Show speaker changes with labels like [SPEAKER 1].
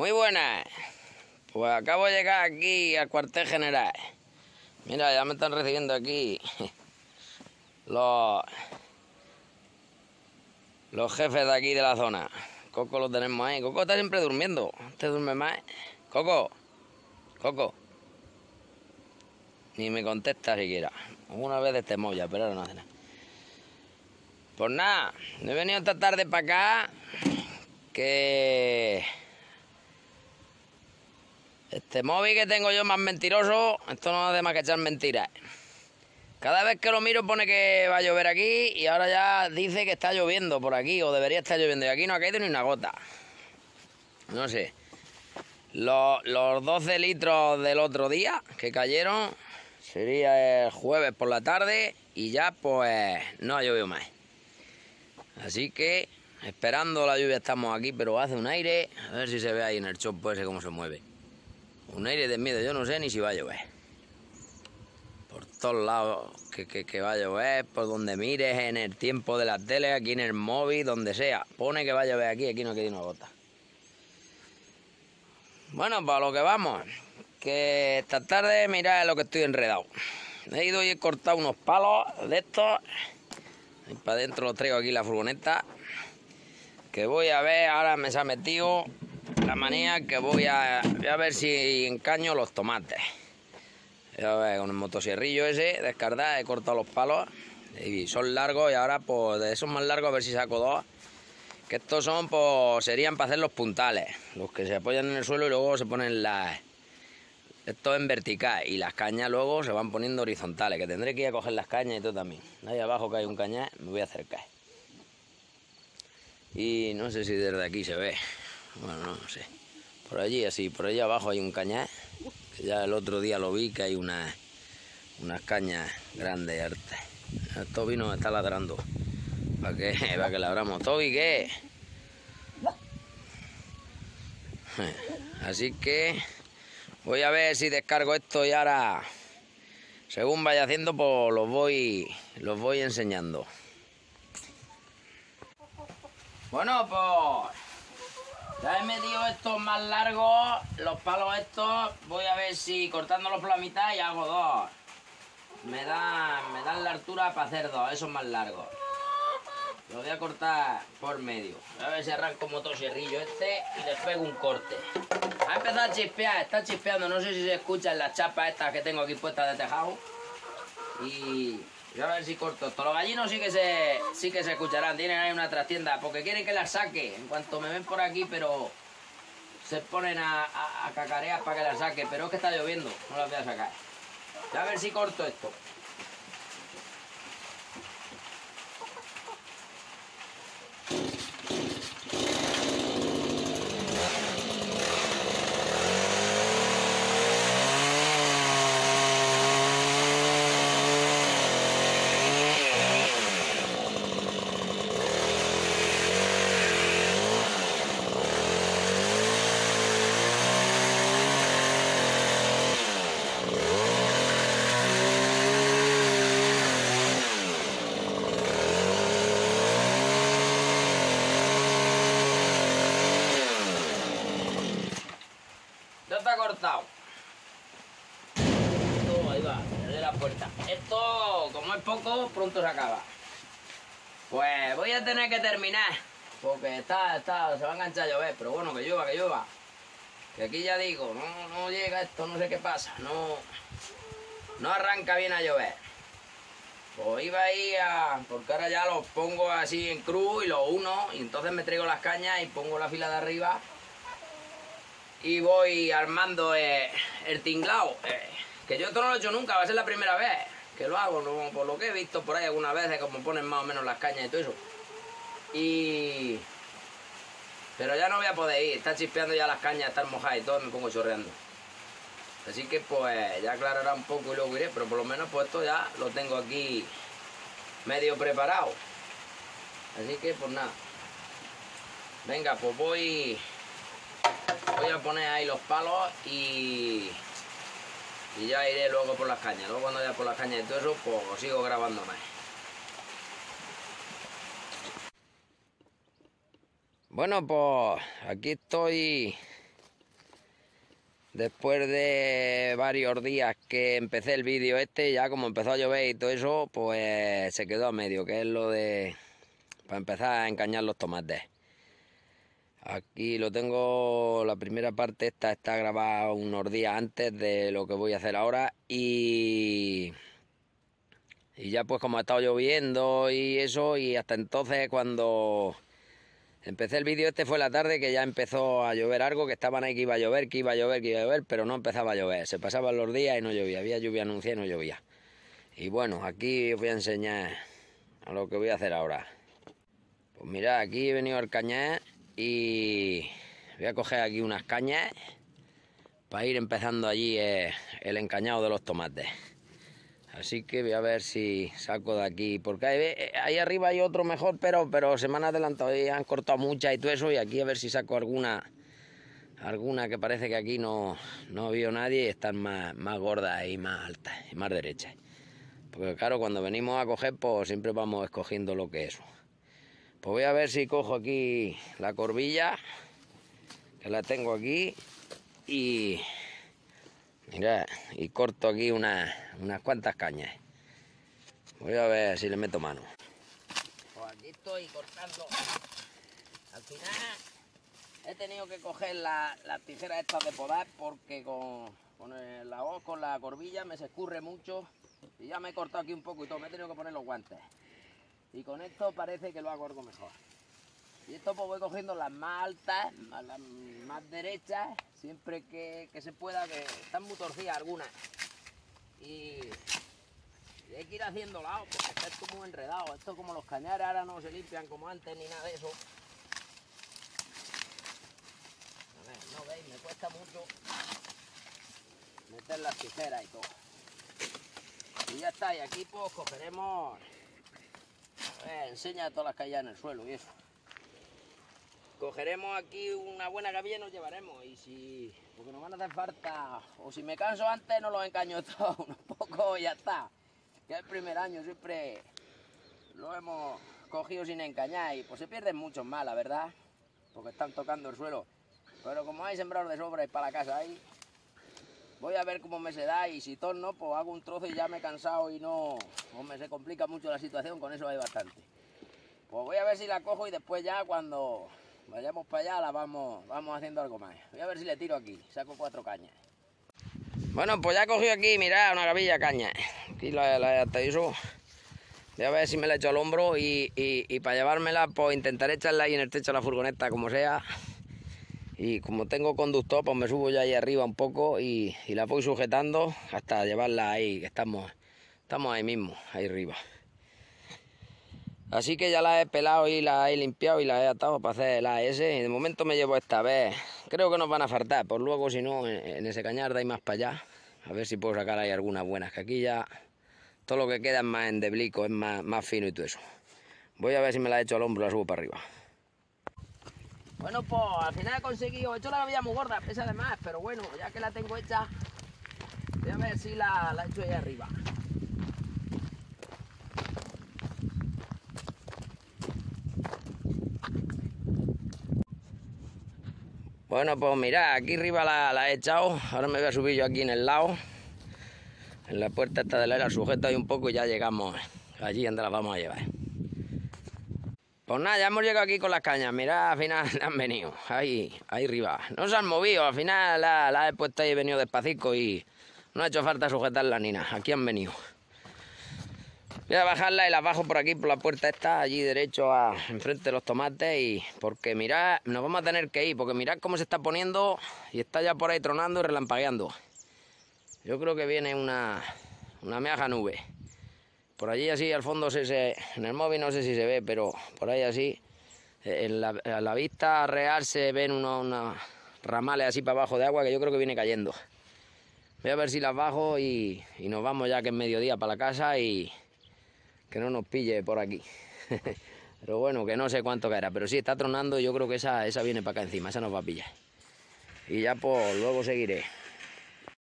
[SPEAKER 1] Muy buenas. Pues acabo de llegar aquí al cuartel general. Mira, ya me están recibiendo aquí los, los jefes de aquí de la zona. Coco lo tenemos ahí. Coco está siempre durmiendo. ¿Te duerme más? Coco. Coco. Ni me contesta siquiera. Una vez este molla, pero no hace nada. Pues nada, he venido esta tarde para acá que este móvil que tengo yo más mentiroso, esto no hace más que echar mentiras. Cada vez que lo miro pone que va a llover aquí y ahora ya dice que está lloviendo por aquí o debería estar lloviendo y aquí no ha caído ni una gota. No sé. Los, los 12 litros del otro día que cayeron sería el jueves por la tarde y ya pues no ha llovido más. Así que esperando la lluvia estamos aquí, pero hace un aire, a ver si se ve ahí en el chopo ese cómo se mueve. Un aire de miedo, yo no sé ni si va a llover. Por todos lados que, que, va a llover, por donde mires, en el tiempo de la tele, aquí en el móvil, donde sea. Pone que va a llover aquí, aquí no queda una gota. Bueno, para lo que vamos, que esta tarde mirad lo que estoy enredado. He ido y he cortado unos palos de estos y para adentro lo traigo aquí la furgoneta. Que voy a ver, ahora me se ha metido la manía que voy a, ver si encaño los tomates. A ver, con el motosierrillo ese, descardar, he cortado los palos. Y son largos y ahora pues de esos más largos a ver si saco dos. Que estos son, pues serían para hacer los puntales. Los que se apoyan en el suelo y luego se ponen las esto en vertical y las cañas luego se van poniendo horizontales, que tendré que ir a coger las cañas y todo también. Ahí abajo que hay un cañar, me voy a acercar. Y no sé si desde aquí se ve. Bueno, no, sé. Por allí, así, por allí abajo hay un cañar. Que ya el otro día lo vi que hay una, unas cañas grandes y altas. Toby nos está ladrando. Para que, para que labramos. Toby, ¿qué? Así que Voy a ver si descargo esto y ahora, según vaya haciendo, pues los voy, los voy enseñando. Bueno, pues ya he metido estos más largos, los palos estos, voy a ver si cortándolos por la mitad y hago dos. Me dan, me dan la altura para hacer dos, esos más largos. Lo voy a cortar por medio. A ver si arranco motosierrillo este y les pego un corte. Ha empezado a chispear, está chispeando. No sé si se escuchan las chapas estas que tengo aquí puestas de tejado. Y a ver si corto esto. Los gallinos sí que se, sí que se escucharán. Tienen ahí una trastienda porque quieren que las saque en cuanto me ven por aquí, pero se ponen a, a cacarear para que las saque. Pero es que está lloviendo, no las voy a sacar. A ver si corto esto. cortado. ahí va, de la puerta. Poco, pronto se acaba. Pues voy a tener que terminar. Porque está, está, se va a enganchar a llover. Pero bueno, que llueva, que llueva. Que aquí ya digo, no, no llega esto, no sé qué pasa. No, no arranca bien a llover. Pues iba ahí a... Porque ahora ya los pongo así en cruz y los uno. Y entonces me traigo las cañas y pongo la fila de arriba y voy armando eh, el tinglao. Eh, que yo esto no lo he hecho nunca, va a ser la primera vez que lo hago, por lo que he visto por ahí algunas veces, como ponen más o menos las cañas y todo eso. Y... Pero ya no voy a poder ir, está chispeando ya las cañas, están mojadas y todo, me pongo chorreando. Así que pues ya aclarará un poco y luego iré, pero por lo menos pues esto ya lo tengo aquí medio preparado. Así que pues nada. Venga, pues voy voy a poner ahí los palos y, y ya iré luego por las cañas. Luego cuando vaya por las cañas y todo eso, pues sigo grabando más. Bueno, pues aquí estoy Después de varios días que empecé el vídeo este, ya como empezó a llover y todo eso, pues se quedó a medio, que es lo de... para empezar a encañar los tomates. Aquí lo tengo, la primera parte esta está grabada unos días antes de lo que voy a hacer ahora y... Y ya pues como ha estado lloviendo y eso, y hasta entonces cuando Empecé el vídeo este fue la tarde que ya empezó a llover algo, que estaban ahí que iba a llover, que iba a llover, que iba a llover, pero no empezaba a llover. Se pasaban los días y no llovía. Había lluvia anunciada y no llovía. Y bueno, aquí os voy a enseñar a lo que voy a hacer ahora. Pues mirad, aquí he venido al cañar y voy a coger aquí unas cañas para ir empezando allí eh, el encañado de los tomates. Así que voy a ver si saco de aquí, porque ahí, arriba hay otro mejor, pero, pero se me han adelantado y han cortado muchas y todo eso, y aquí a ver si saco alguna, alguna que parece que aquí no, no vio nadie y están más, más gordas y más altas y más derechas. Porque claro, cuando venimos a coger, pues siempre vamos escogiendo lo que es. Pues voy a ver si cojo aquí la corbilla, que la tengo aquí, y Mira, y corto aquí unas cuantas cañas. Voy a ver si le meto mano. Pues aquí estoy cortando. Al final he tenido que coger las la tijeras estas de podar porque con, con la hoz, con la corbilla me se escurre mucho y ya me he cortado aquí un poco y todo. Me he tenido que poner los guantes. Y con esto parece que lo hago mejor. Y esto pues voy cogiendo las más altas, las más derechas, siempre que, se pueda, que están muy torcidas algunas. Y, hay que ir haciendo lado, porque está esto muy enredado. Esto como los cañares ahora no se limpian como antes ni nada de eso. A ver, no veis, me cuesta mucho meter las tijeras y todo. Y ya está, y aquí pues cogeremos... Ver, enseña todas las que hay en el suelo y eso cogeremos aquí una buena gavilla y nos llevaremos. Y si, porque nos van a hacer falta, o si me canso antes, no los encaño todos un poco y ya está. Que el primer año, siempre lo hemos cogido sin encañar y pues se pierden muchos más, la verdad, porque están tocando el suelo. Pero como hay sembrados de sobra y para la casa ahí, voy a ver cómo me se da y si torno, pues hago un trozo y ya me he cansado y no, me se complica mucho la situación, con eso hay bastante. Pues voy a ver si la cojo y después ya cuando vayamos para allá, la vamos, vamos haciendo algo más. Voy a ver si le tiro aquí, saco cuatro cañas. Bueno, pues ya cogí aquí, mirad, una gavilla caña. Aquí la, la he Voy a ver si me la echo al hombro y, y, para llevármela, pues intentaré echarla ahí en el techo de la furgoneta, como sea. Y como tengo conductor, pues me subo ya ahí arriba un poco y, la voy sujetando hasta llevarla ahí, que estamos, estamos ahí mismo, ahí arriba. Así que ya la he pelado y la he limpiado y la he atado para hacer la. Y de momento me llevo esta vez. Creo que nos van a faltar, por luego si no, en ese cañar de ahí más para allá. A ver si puedo sacar ahí algunas buenas, que aquí ya todo lo que queda es más endeblico, es más, más fino y todo eso. Voy a ver si me la he hecho al hombro, la subo para arriba. Bueno, pues al final he conseguido, he hecho la gavilla muy gorda, pesa de más, pero bueno, ya que la tengo hecha, voy a ver si la, la he hecho ahí arriba. Bueno, pues mira, aquí arriba la, he echado. Ahora me voy a subir yo aquí en el lado. En la puerta esta de la era sujeta ahí un poco y ya llegamos allí donde la vamos a llevar. Pues nada, ya hemos llegado aquí con las cañas. Mira, al final han venido. Ahí, ahí arriba. No se han movido. Al final la, la he puesto y he venido despacito y no ha hecho falta sujetar la nina. Aquí han venido. Voy a bajarla y la bajo por aquí, por la puerta esta, allí derecho a enfrente de los tomates y porque mirad, nos vamos a tener que ir, porque mirad cómo se está poniendo y está ya por ahí tronando y relampagueando. Yo creo que viene una, una meaja nube. Por allí así al fondo, se, se, en el móvil no sé si se ve, pero por ahí así, en la, vista real se ven unos, ramales así para abajo de agua que yo creo que viene cayendo. Voy a ver si las bajo y, y nos vamos ya que es mediodía para la casa y, que no nos pille por aquí. pero bueno, que no sé cuánto caerá, pero sí está tronando y yo creo que esa, esa viene para acá encima, esa nos va a pillar. Y ya pues luego seguiré.